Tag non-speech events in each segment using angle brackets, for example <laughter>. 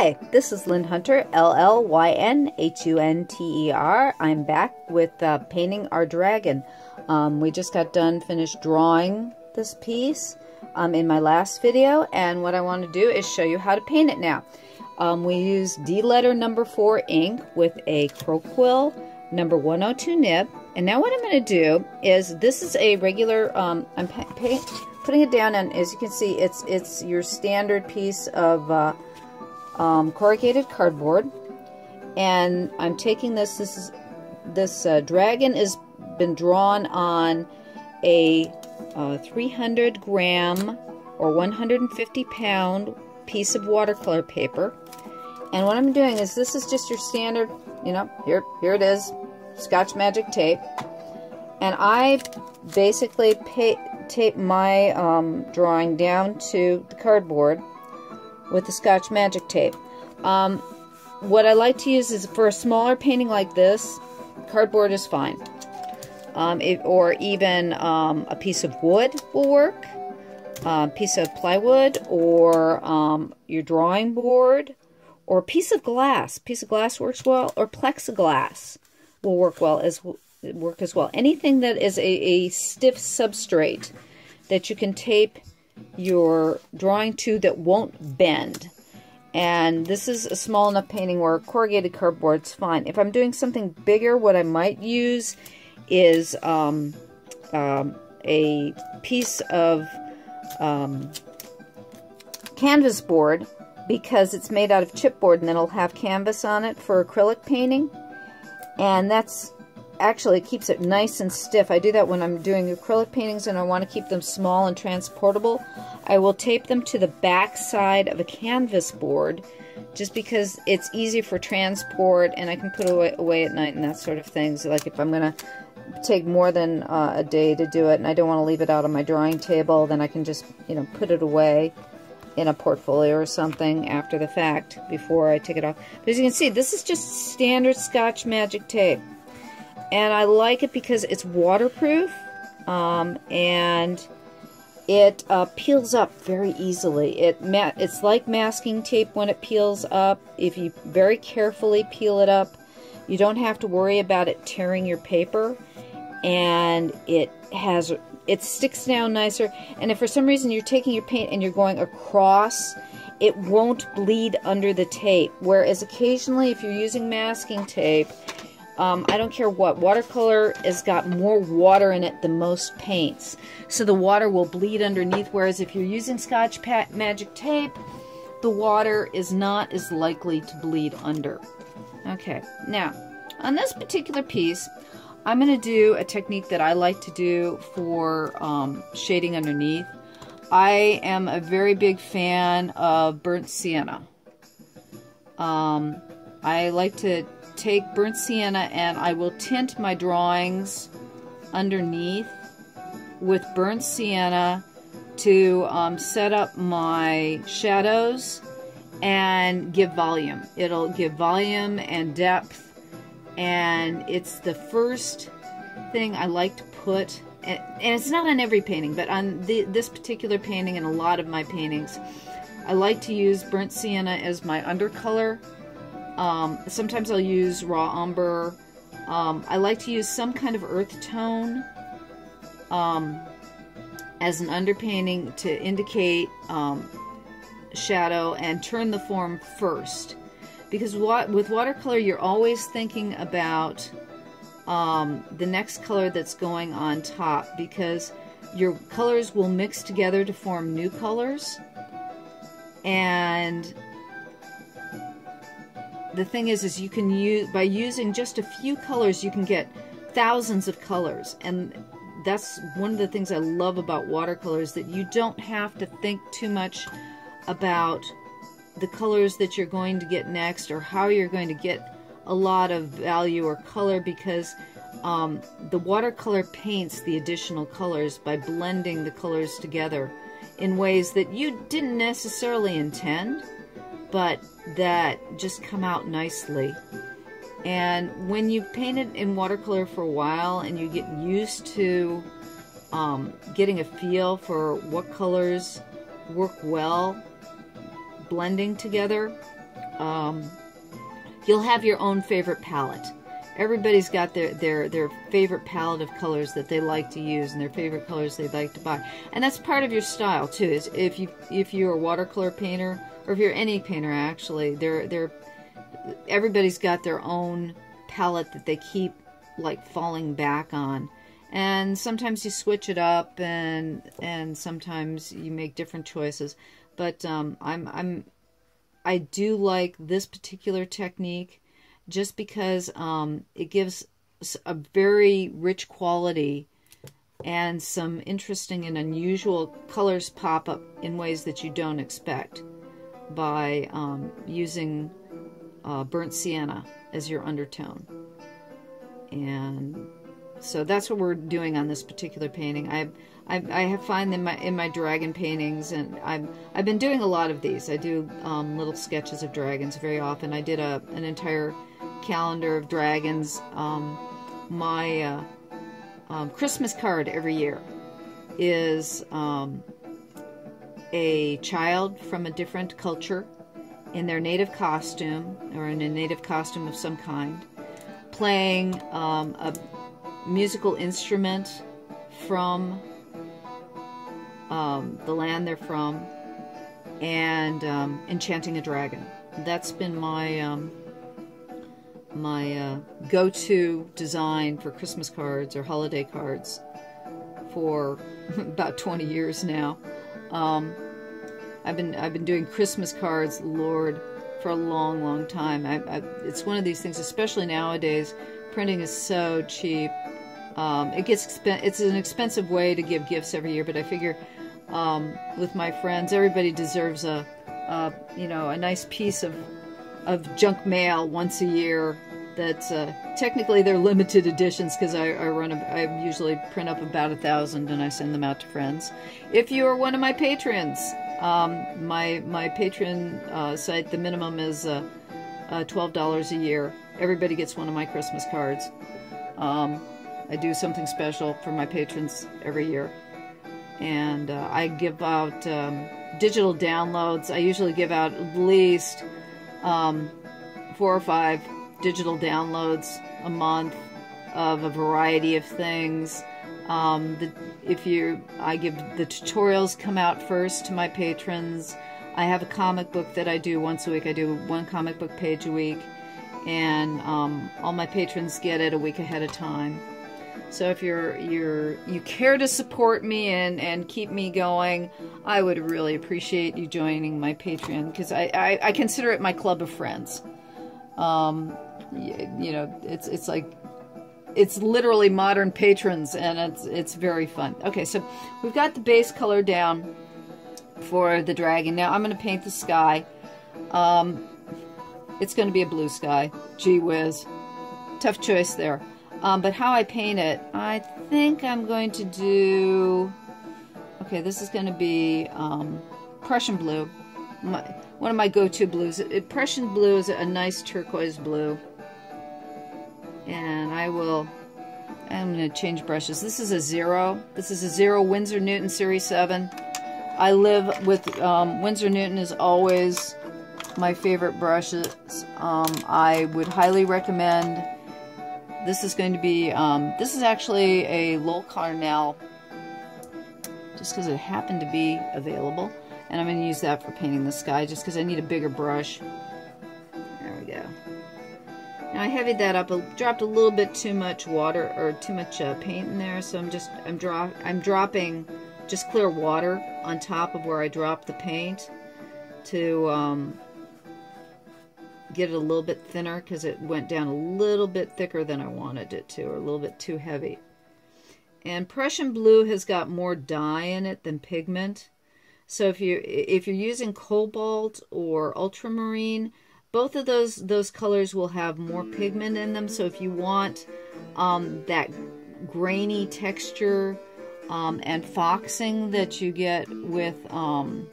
Hi, this is Llyn Hunter, L-L-Y-N-H-U-N-T-E-R. I'm back with uh, painting our dragon. Um, we just got done finished drawing this piece um, in my last video, and what I want to do is show you how to paint it now. Um, we use Deleter number 4 ink with a crow quill number 102 nib. And now what I'm going to do is, this is a regular, um, I'm putting it down, and as you can see, it's, it's your standard piece of... Uh, um, corrugated cardboard. And I'm taking this, this is, this uh, dragon has been drawn on a uh, 300 gram or 150 pound piece of watercolor paper. And what I'm doing is this is just your standard, you know, here, here it is, Scotch Magic tape. And I basically tape my um, drawing down to the cardboard with the Scotch Magic tape. Um, what I like to use is for a smaller painting like this, cardboard is fine. Um, it, or even um, a piece of wood will work, a uh, piece of plywood, or um, your drawing board, or a piece of glass. piece of glass works well, or plexiglass will work well as work as well. Anything that is a, a stiff substrate that you can tape your drawing to that won't bend. And this is a small enough painting where corrugated cardboard's fine. If I'm doing something bigger, what I might use is um, um, a piece of um, canvas board because it's made out of chipboard and then it'll have canvas on it for acrylic painting. And that's actually keeps it nice and stiff. I do that when I'm doing acrylic paintings and I want to keep them small and transportable. I will tape them to the back side of a canvas board just because it's easy for transport and I can put it away, away at night and that sort of thing. So like if I'm going to take more than uh, a day to do it and I don't want to leave it out on my drawing table, then I can just, you know, put it away in a portfolio or something after the fact before I take it off. But as you can see, this is just standard Scotch Magic tape and I like it because it's waterproof um, and it uh, peels up very easily. It It's like masking tape when it peels up. If you very carefully peel it up, you don't have to worry about it tearing your paper and it has it sticks down nicer and if for some reason you're taking your paint and you're going across it won't bleed under the tape whereas occasionally if you're using masking tape um, I don't care what. Watercolor has got more water in it than most paints. So the water will bleed underneath, whereas if you're using Scotch Magic Tape, the water is not as likely to bleed under. Okay, now, on this particular piece, I'm going to do a technique that I like to do for um, shading underneath. I am a very big fan of burnt sienna. Um, I like to take burnt sienna and I will tint my drawings underneath with burnt sienna to um, set up my shadows and give volume. It'll give volume and depth and it's the first thing I like to put and, it's not on every painting but on the, this particular painting and a lot of my paintings I like to use burnt sienna as my undercolor um, sometimes I'll use raw umber. Um, I like to use some kind of earth tone um, as an underpainting to indicate um, shadow and turn the form first. Because what, with watercolor, you're always thinking about um, the next color that's going on top because your colors will mix together to form new colors. And the thing is, is you can use, by using just a few colors, you can get thousands of colors. And that's one of the things I love about watercolors, that you don't have to think too much about the colors that you're going to get next or how you're going to get a lot of value or color because um, the watercolor paints the additional colors by blending the colors together in ways that you didn't necessarily intend but that just come out nicely. And when you've painted in watercolor for a while and you get used to um, getting a feel for what colors work well blending together, um, you'll have your own favorite palette. Everybody's got their, their, their favorite palette of colors that they like to use and their favorite colors they like to buy. And that's part of your style too. Is if you if you're a watercolor painter or if you're any painter actually, they're they're everybody's got their own palette that they keep like falling back on. And sometimes you switch it up and and sometimes you make different choices. But um, I'm I'm I do like this particular technique just because um, it gives a very rich quality and some interesting and unusual colors pop up in ways that you don't expect by um, using uh, burnt sienna as your undertone and so that's what we're doing on this particular painting. I I, I have find in my, in my dragon paintings, and I've I've been doing a lot of these. I do um, little sketches of dragons very often. I did a an entire calendar of dragons. Um, my uh, um, Christmas card every year is um, a child from a different culture in their native costume or in a native costume of some kind, playing um, a musical instrument from um, the land they're from and um, enchanting a dragon. That's been my um, my uh, go-to design for Christmas cards or holiday cards for <laughs> about 20 years now. Um, I've been I've been doing Christmas cards, Lord, for a long, long time. I, I, it's one of these things, especially nowadays. Printing is so cheap um, it gets it's an expensive way to give gifts every year, but I figure um, with my friends, everybody deserves a, a, you know a nice piece of of junk mail once a year. That's uh, technically they're limited editions because I, I, run a, I usually print up about a thousand and I send them out to friends. If you are one of my patrons, um, my my patron uh, site the minimum is uh, uh twelve dollars a year. Everybody gets one of my Christmas cards. Um, I do something special for my patrons every year. And uh, I give out um, digital downloads. I usually give out at least um, four or five digital downloads a month of a variety of things. Um, the, if you, I give the tutorials come out first to my patrons. I have a comic book that I do once a week. I do one comic book page a week, and um, all my patrons get it a week ahead of time. So if you're you're you care to support me and and keep me going, I would really appreciate you joining my Patreon because I, I, I consider it my club of friends. Um, you, you know, it's it's like it's literally modern patrons and it's it's very fun. Okay, so we've got the base color down for the dragon. Now I'm going to paint the sky. Um, it's going to be a blue sky. Gee whiz. Tough choice there. Um, but how I paint it, I think I'm going to do... Okay, this is going to be um, Prussian blue. My, one of my go-to blues. Prussian blue is a nice turquoise blue. And I will... I'm going to change brushes. This is a zero. This is a zero Winsor Newton Series 7. I live with um, Winsor Newton is always my favorite brushes. Um, I would highly recommend this is going to be, um, this is actually a Loew-Cornell, just because it happened to be available. And I'm going to use that for painting the sky, just because I need a bigger brush. There we go. Now I heavied that up, I dropped a little bit too much water, or too much uh, paint in there, so I'm just, I'm, drop, I'm dropping just clear water on top of where I dropped the paint to um, get it a little bit thinner because it went down a little bit thicker than I wanted it to, or a little bit too heavy. And Prussian blue has got more dye in it than pigment. So if you if you're using cobalt or ultramarine, both of those those colors will have more pigment in them. So if you want um, that grainy texture um, and foxing that you get with um,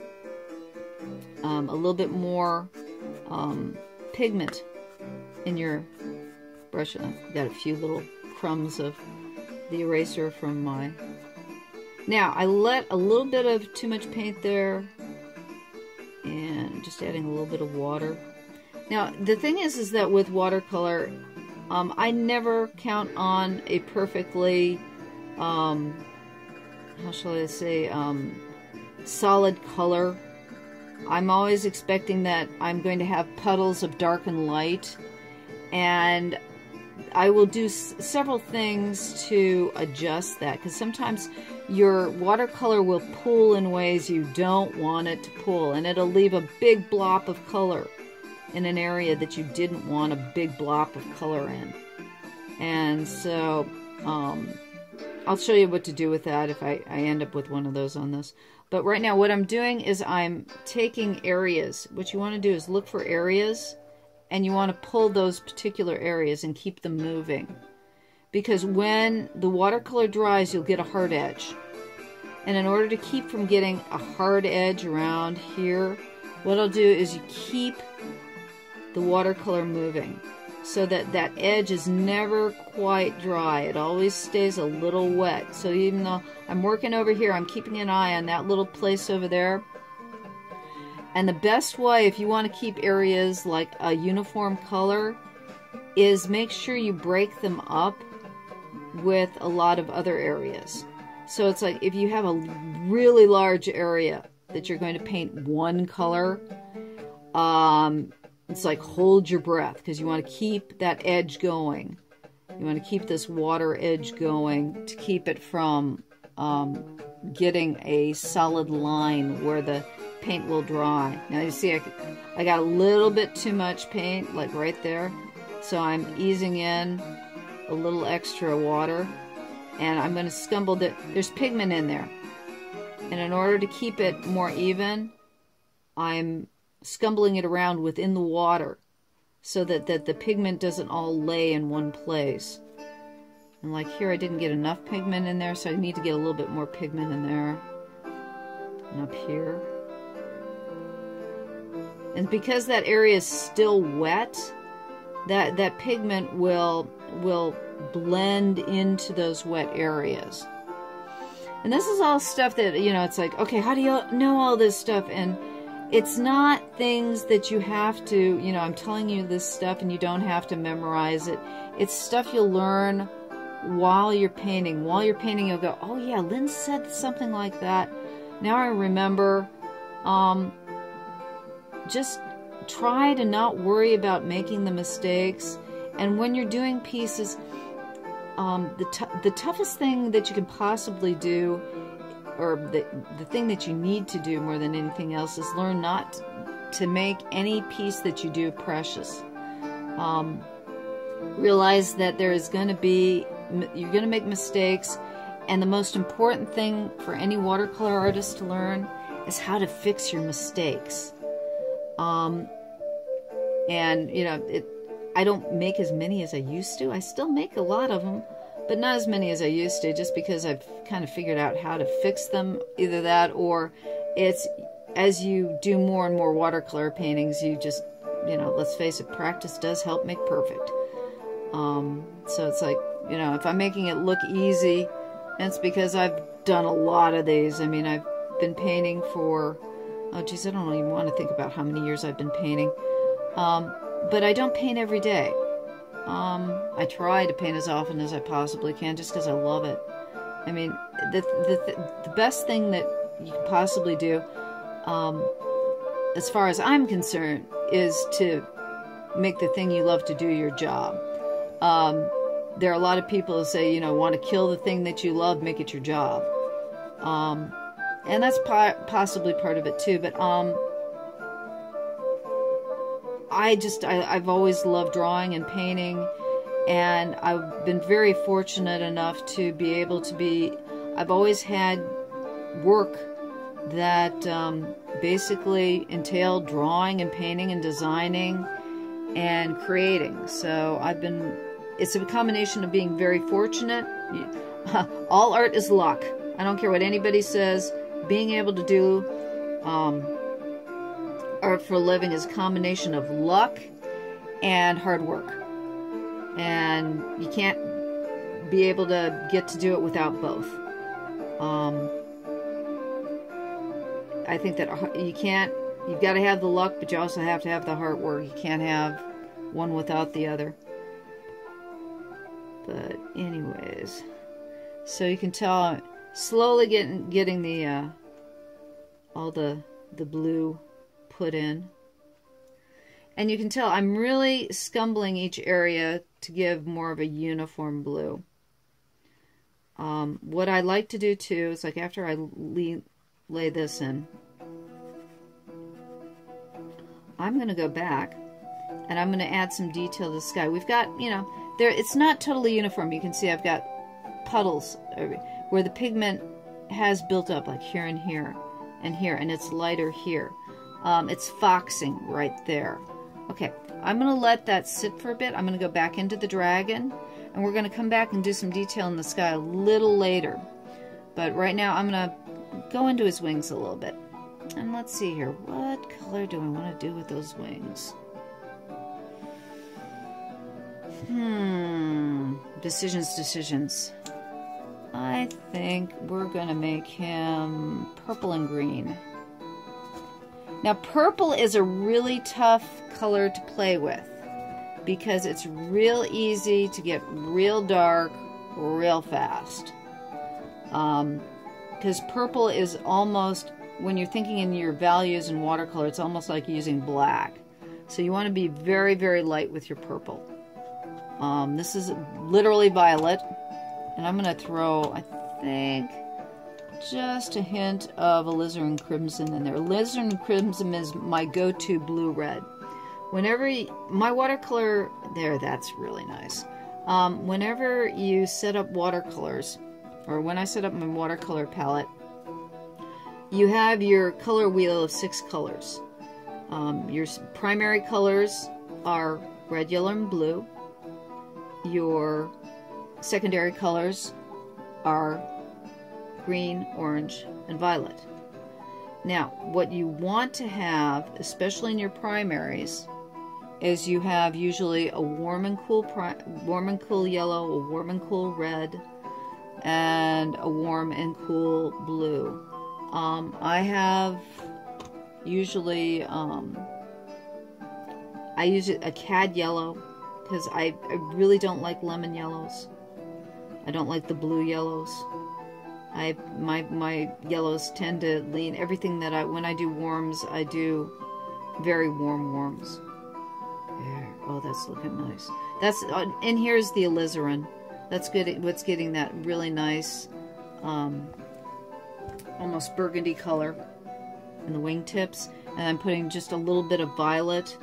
um a little bit more um, pigment in your brush. I've got a few little crumbs of the eraser from my... Now, I let a little bit of too much paint there and just adding a little bit of water. Now, the thing is, is that with watercolor, um, I never count on a perfectly, um, how shall I say, um, solid color. I'm always expecting that I'm going to have puddles of dark and light, and I will do several things to adjust that because sometimes your watercolor will pull in ways you don't want it to pull and it'll leave a big blob of color in an area that you didn't want a big blob of color in. And so um, I'll show you what to do with that if I, I end up with one of those on this. But right now what I'm doing is I'm taking areas. What you want to do is look for areas and you want to pull those particular areas and keep them moving. Because when the watercolor dries, you'll get a hard edge. And in order to keep from getting a hard edge around here, what I'll do is you keep the watercolor moving so that that edge is never quite dry. It always stays a little wet. So even though I'm working over here, I'm keeping an eye on that little place over there and the best way, if you want to keep areas like a uniform color, is make sure you break them up with a lot of other areas. So it's like if you have a really large area that you're going to paint one color, um, it's like hold your breath because you want to keep that edge going. You want to keep this water edge going to keep it from um, getting a solid line where the paint will dry. Now you see I, I got a little bit too much paint, like right there. So I'm easing in a little extra water. And I'm going to scumble that. There's pigment in there. And in order to keep it more even, I'm scumbling it around within the water so that, that the pigment doesn't all lay in one place. And like here, I didn't get enough pigment in there, so I need to get a little bit more pigment in there. And up here. And because that area is still wet, that, that pigment will, will blend into those wet areas. And this is all stuff that, you know, it's like, okay, how do you know all this stuff? And it's not things that you have to, you know, I'm telling you this stuff and you don't have to memorize it. It's stuff you'll learn while you're painting. While you're painting, you'll go, oh yeah, Llyn said something like that. Now I remember. Um, just try to not worry about making the mistakes. And when you're doing pieces, um, the, the toughest thing that you can possibly do, or the, the thing that you need to do more than anything else, is learn not to make any piece that you do precious. Um, realize that there is going to be, you're going to make mistakes, and the most important thing for any watercolor artist to learn is how to fix your mistakes. Um, and, you know, it, I don't make as many as I used to. I still make a lot of them, but not as many as I used to just because I've kind of figured out how to fix them. Either that or it's as you do more and more watercolor paintings, you just, you know, let's face it, practice does help make perfect. Um, so it's like, you know, if I'm making it look easy, it's because I've done a lot of these. I mean, I've been painting for Oh, geez, I don't even want to think about how many years I've been painting. Um, but I don't paint every day. Um, I try to paint as often as I possibly can just because I love it. I mean, the, the, the best thing that you can possibly do, um, as far as I'm concerned, is to make the thing you love to do your job. Um, there are a lot of people who say, you know, want to kill the thing that you love, make it your job. Um, and that's po possibly part of it too. But um, I just I, I've always loved drawing and painting, and I've been very fortunate enough to be able to be. I've always had work that um, basically entailed drawing and painting and designing and creating. So I've been. It's a combination of being very fortunate. <laughs> All art is luck. I don't care what anybody says being able to do um, art for a living is a combination of luck and hard work. And you can't be able to get to do it without both. Um, I think that you can't you've got to have the luck, but you also have to have the hard work. You can't have one without the other. But anyways, so you can tell slowly getting getting the uh, all the the blue put in. And you can tell I'm really scumbling each area to give more of a uniform blue. Um, what I like to do too is like after I lay, lay this in, I'm going to go back and I'm going to add some detail to the sky. We've got, you know, there. it's not totally uniform. You can see I've got puddles where the pigment has built up like here and here and here and it's lighter here. Um, it's foxing right there. Okay, I'm going to let that sit for a bit. I'm going to go back into the dragon and we're going to come back and do some detail in the sky a little later. But right now I'm going to go into his wings a little bit. And let's see here. What color do I want to do with those wings? Hmm. Decisions, decisions. I think we're going to make him purple and green. Now, purple is a really tough color to play with because it's real easy to get real dark real fast. Because um, purple is almost, when you're thinking in your values in watercolor, it's almost like using black. So you want to be very, very light with your purple. Um, this is literally violet. And I'm going to throw, I think, just a hint of alizarin crimson in there. Alizarin crimson is my go-to blue-red. Whenever you, my watercolor, there, that's really nice. Um, whenever you set up watercolors, or when I set up my watercolor palette, you have your color wheel of six colors. Um, your primary colors are red, yellow, and blue. Your secondary colors are green, orange, and violet. Now, what you want to have, especially in your primaries, is you have usually a warm and cool warm and cool yellow, a warm and cool red, and a warm and cool blue. Um, I have usually um, I use a cad yellow because I, I really don't like lemon yellows. I don't like the blue yellows. I my my yellows tend to lean everything that I when I do warms I do very warm warms. There. Oh, that's looking nice. That's uh, and here's the alizarin. That's good. What's getting that really nice, um, almost burgundy color in the wingtips, and I'm putting just a little bit of violet,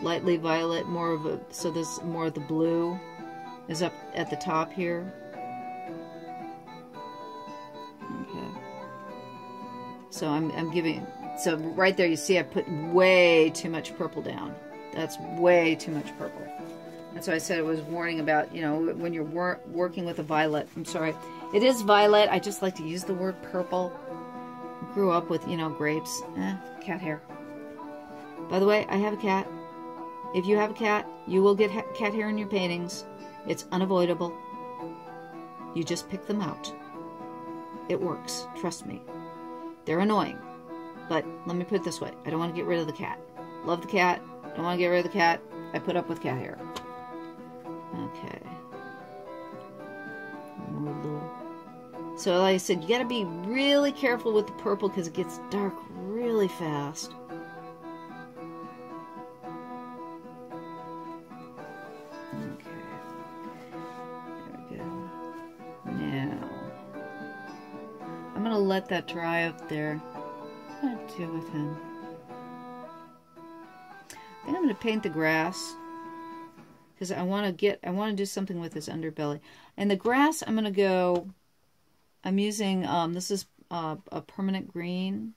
lightly violet, more of a so this more of the blue is up at the top here. So I'm, I'm giving, so right there you see I put way too much purple down. That's way too much purple. That's why I said it was warning about, you know, when you're wor working with a violet. I'm sorry. It is violet. I just like to use the word purple. Grew up with, you know, grapes. Eh, cat hair. By the way, I have a cat. If you have a cat, you will get cat hair in your paintings. It's unavoidable. You just pick them out. It works. Trust me. They're annoying. But let me put it this way. I don't want to get rid of the cat. Love the cat. Don't want to get rid of the cat. I put up with cat hair. Okay. So like I said, you got to be really careful with the purple because it gets dark really fast. That dry up there. To deal with him. I think I'm going to paint the grass because I want to get, I want to do something with his underbelly. And the grass, I'm going to go, I'm using, um, this is uh, a permanent green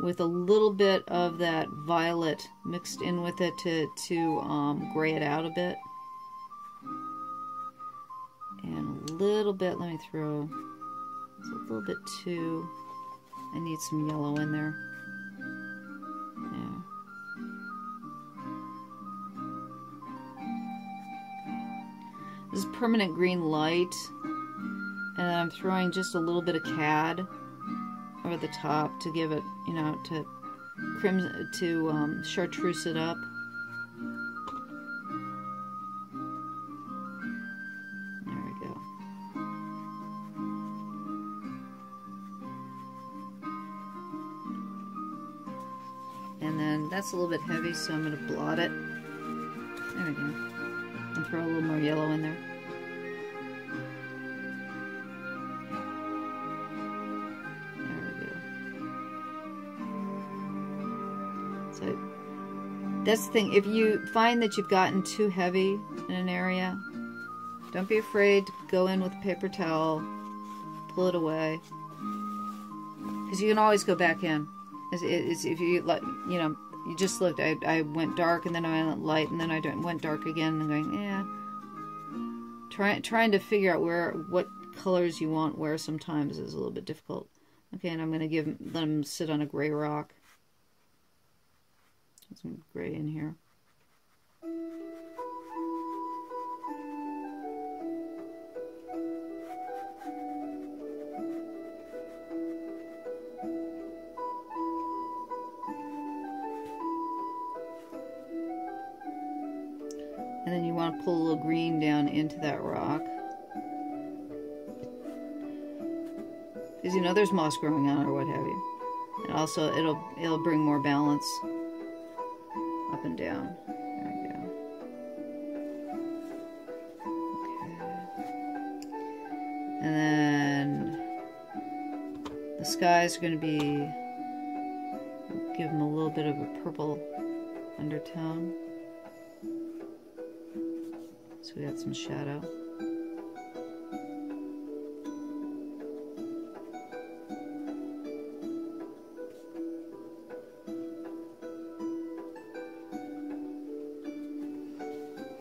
with a little bit of that violet mixed in with it to, to um, gray it out a bit. And a little bit, let me throw it's a little bit too... I need some yellow in there. Yeah. This is permanent green light. And I'm throwing just a little bit of cad over the top to give it, you know, to crimson to um, chartreuse it up. That's a little bit heavy, so I'm going to blot it. There we go. And throw a little more yellow in there. There we go. So That's the thing. If you find that you've gotten too heavy in an area, don't be afraid to go in with a paper towel, pull it away. Because you can always go back in. It's, it's, if you, like, you know, you just looked, I, I went dark and then I went light and then I went dark again and going, yeah. Try, trying to figure out where, what colors you want where sometimes is a little bit difficult. Okay, and I'm going to give them sit on a gray rock some gray in here. Into that rock. Because you know there's moss growing on or what have you. And also it'll it'll bring more balance up and down. There we go. Okay. And then the are going to be, give them a little bit of a purple undertone. We got some shadow.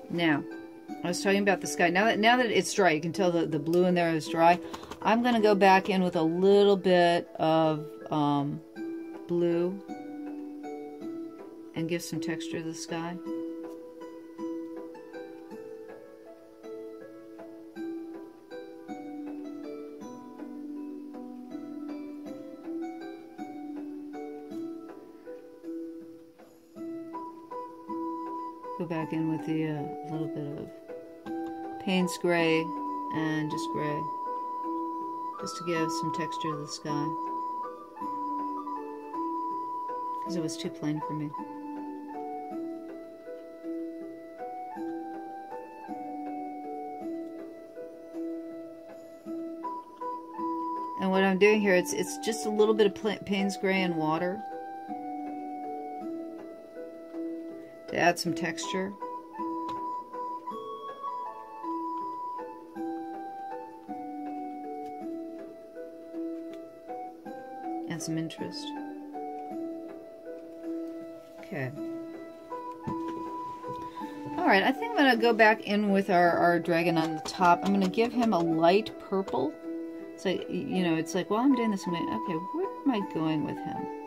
Now, I was talking about the sky. Now that now that it's dry, you can tell the, the blue in there is dry. I'm going to go back in with a little bit of um, blue and give some texture to the sky. Gray and just gray just to give some texture to the sky because it was too plain for me. And what I'm doing here, it's it's just a little bit of Payne's gray and water. to add some texture. Some interest. Okay. Alright, I think I'm going to go back in with our, our dragon on the top. I'm going to give him a light purple. So, you know, it's like, while I'm doing this, I'm okay, where am I going with him?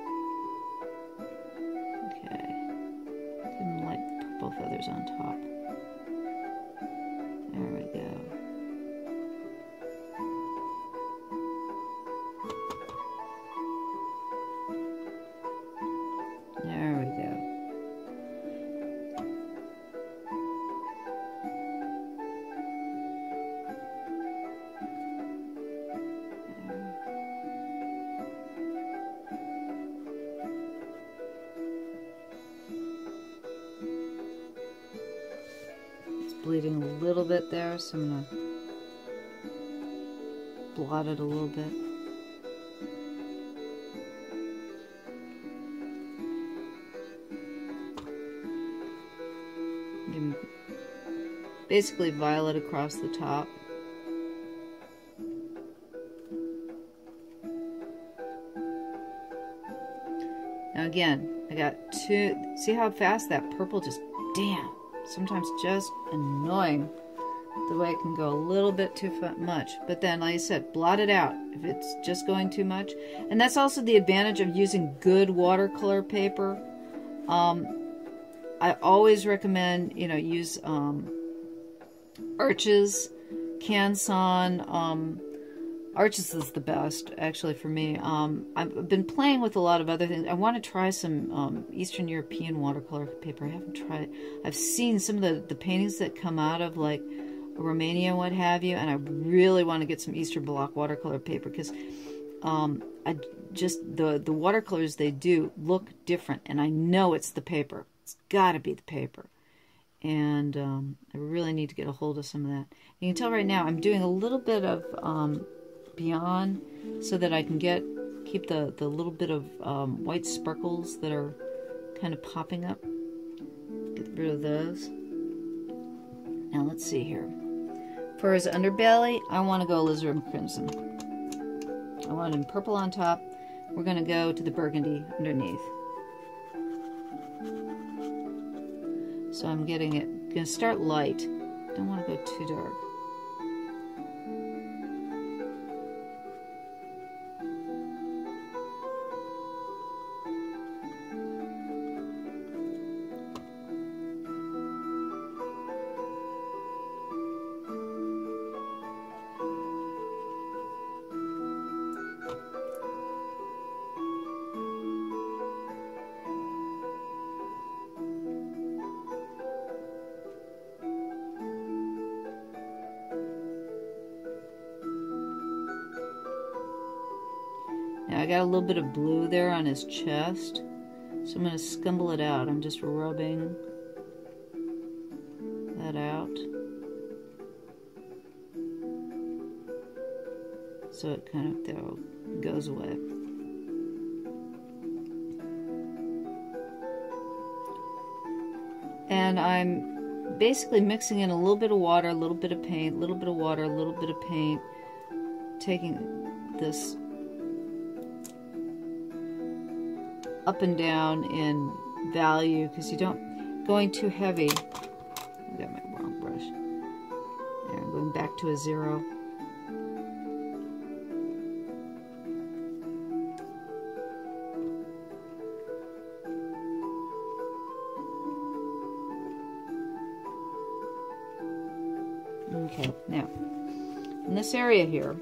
Bleeding a little bit there, so I'm going to blot it a little bit. basically violet across the top. Now again, I got two, see how fast that purple just, damn sometimes just annoying the way it can go a little bit too much. But then, like I said, blot it out if it's just going too much. And that's also the advantage of using good watercolor paper. Um, I always recommend, you know, use um, Arches, Canson, um, Arches is the best, actually, for me. Um, I've been playing with a lot of other things. I want to try some um, Eastern European watercolor paper. I haven't tried it. I've seen some of the, the paintings that come out of, like, Romania, what have you, and I really want to get some Eastern Bloc watercolor paper because um, I just, the, the watercolors they do look different, and I know it's the paper. It's got to be the paper. And um, I really need to get a hold of some of that. You can tell right now I'm doing a little bit of um, beyond so that I can get keep the, the little bit of um, white sparkles that are kind of popping up. Get rid of those. Now let's see here. For his underbelly, I want to go alizarin crimson. I want him purple on top. We're going to go to the burgundy underneath. So I'm getting it, going to start light. Don't want to go too dark. Got a little bit of blue there on his chest. So I'm going to scumble it out. I'm just rubbing that out. So it kind of goes away. And I'm basically mixing in a little bit of water, a little bit of paint, a little bit of water, a little bit of paint, taking this up and down in value because you don't going too heavy. I got my wrong brush. There, I'm going back to a zero. Okay, now in this area here,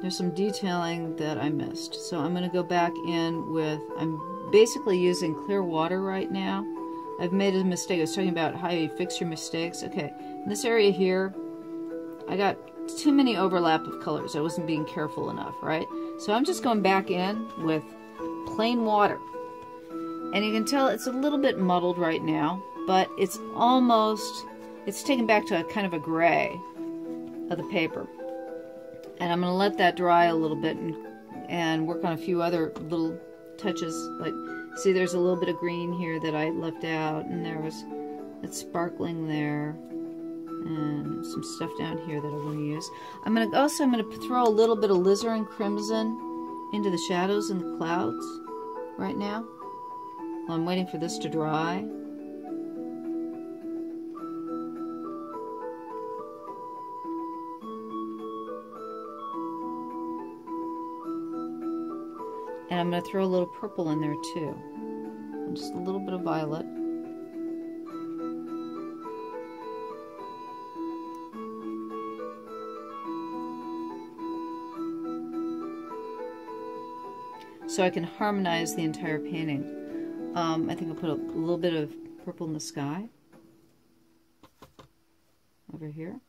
there's some detailing that I missed. So I'm going to go back in with, I'm basically using clear water right now. I've made a mistake. I was talking about how you fix your mistakes. Okay, in this area here, I got too many overlap of colors. I wasn't being careful enough, right? So I'm just going back in with plain water. And you can tell it's a little bit muddled right now, but it's almost, it's taken back to a kind of a gray of the paper. And I'm going to let that dry a little bit and, and work on a few other little touches. Like, see there's a little bit of green here that I left out, and there was, it's sparkling there. And some stuff down here that I want to use. I'm going to also, I'm going to throw a little bit of alizarin crimson into the shadows and the clouds right now. While I'm waiting for this to dry. And I'm going to throw a little purple in there too. Just a little bit of violet. So I can harmonize the entire painting. Um, I think I'll put a little bit of purple in the sky. Over here.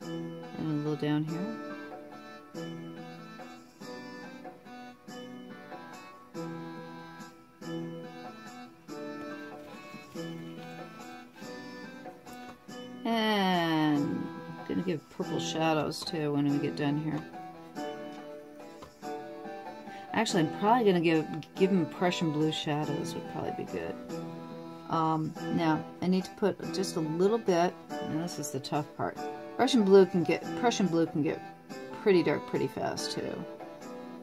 And a little down here. Purple shadows too when we get done here. Actually, I'm probably going to give give them Prussian blue shadows would probably be good. Um, now, I need to put just a little bit, and this is the tough part. Prussian blue can get Prussian blue can get pretty dark pretty fast too.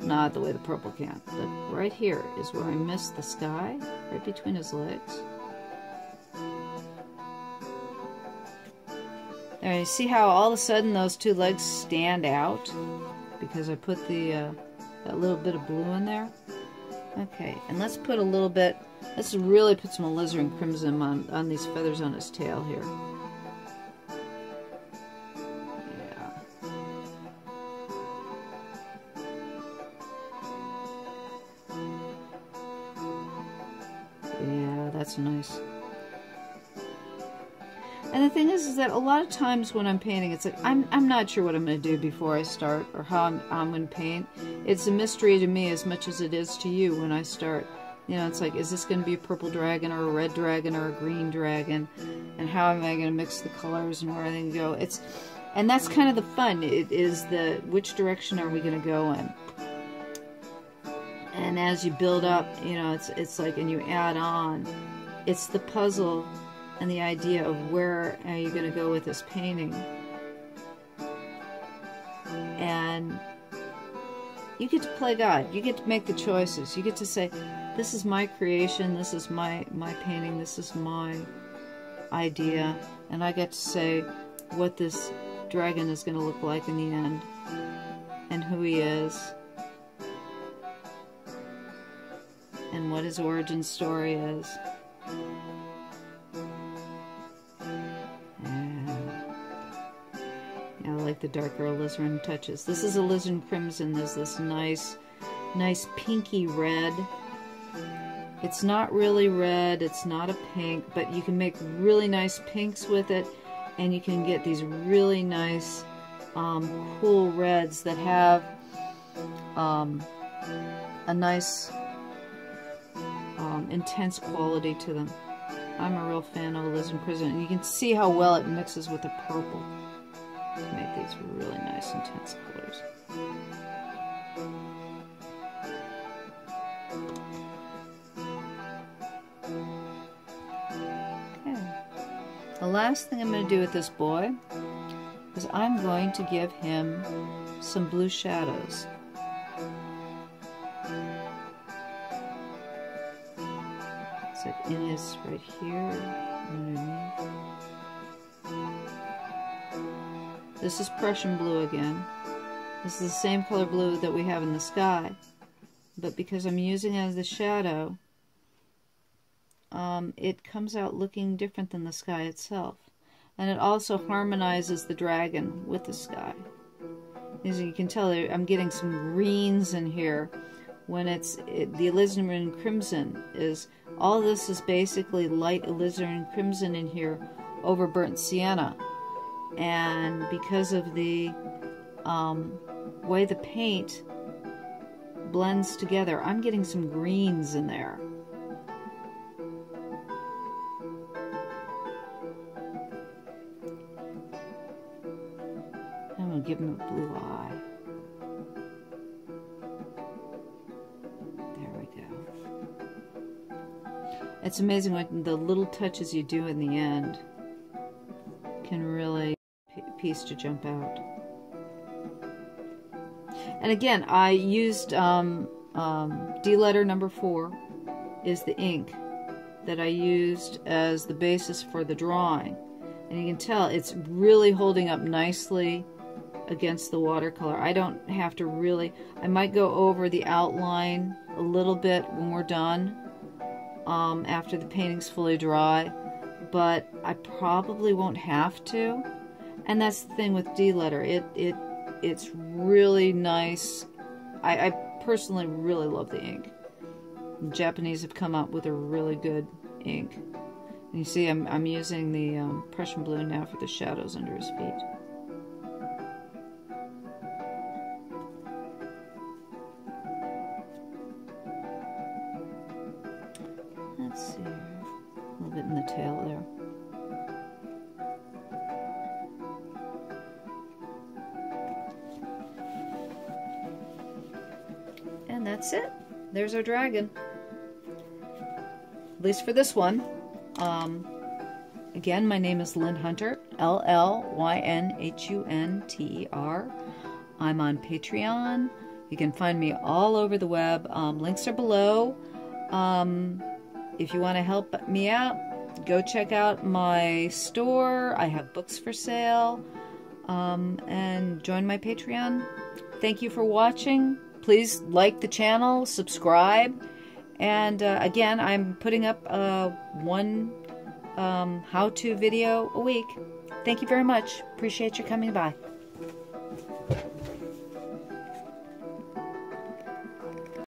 Not the way the purple can. But right here is where I missed the sky, right between his legs. And you see how all of a sudden those two legs stand out because I put the uh, that little bit of blue in there. Okay, and let's put a little bit, let's really put some alizarin crimson on, on these feathers on his tail here. Yeah, yeah that's nice. And the thing is, is that a lot of times when I'm painting, it's like, I'm, I'm not sure what I'm going to do before I start or how I'm, I'm going to paint. It's a mystery to me as much as it is to you when I start. You know, it's like, is this going to be a purple dragon or a red dragon or a green dragon? And how am I going to mix the colors and where are they going to go? It's, and that's kind of the fun. It is the, which direction are we going to go in? And as you build up, you know, it's, it's like, and you add on, it's the puzzle and the idea of where are you going to go with this painting. And you get to play God. You get to make the choices. You get to say, this is my creation, this is my, my painting, this is my idea, and I get to say what this dragon is going to look like in the end, and who he is, and what his origin story is. Like the darker alizarin touches. This is alizarin crimson. There's this nice, nice pinky red. It's not really red, it's not a pink, but you can make really nice pinks with it, and you can get these really nice, um, cool reds that have um, a nice, um, intense quality to them. I'm a real fan of alizarin crimson, and you can see how well it mixes with the purple make these really nice intense colors. Okay. The last thing I'm going to do with this boy is I'm going to give him some blue shadows. So it is right here underneath. This is Prussian blue again. This is the same color blue that we have in the sky. But because I'm using it as the shadow, um, it comes out looking different than the sky itself. And it also harmonizes the dragon with the sky. As you can tell, I'm getting some greens in here when it's it, the alizarin crimson is all this is basically light alizarin crimson in here over burnt sienna and because of the um, way the paint blends together, I'm getting some greens in there. I'm going to give him a blue eye. There we go. It's amazing what the little touches you do in the end piece to jump out. And again, I used um, um, Deleter number four is the ink that I used as the basis for the drawing. And you can tell it's really holding up nicely against the watercolor. I don't have to really, I might go over the outline a little bit when we're done um, after the painting's fully dry, but I probably won't have to and that's the thing with Deleter. It it it's really nice. I, I personally really love the ink. The Japanese have come up with a really good ink. And you see, I'm I'm using the um, Prussian blue now for the shadows under his feet. That's it. There's our dragon. At least for this one. Um, again, my name is Llyn Hunter, L-L-Y-N-H-U-N-T-E-R. I'm on Patreon. You can find me all over the web. Um, links are below. Um, if you want to help me out, go check out my store. I have books for sale. Um, and join my Patreon. Thank you for watching please like the channel, subscribe, and uh, again, I'm putting up uh, one um, how-to video a week. Thank you very much. Appreciate you coming by.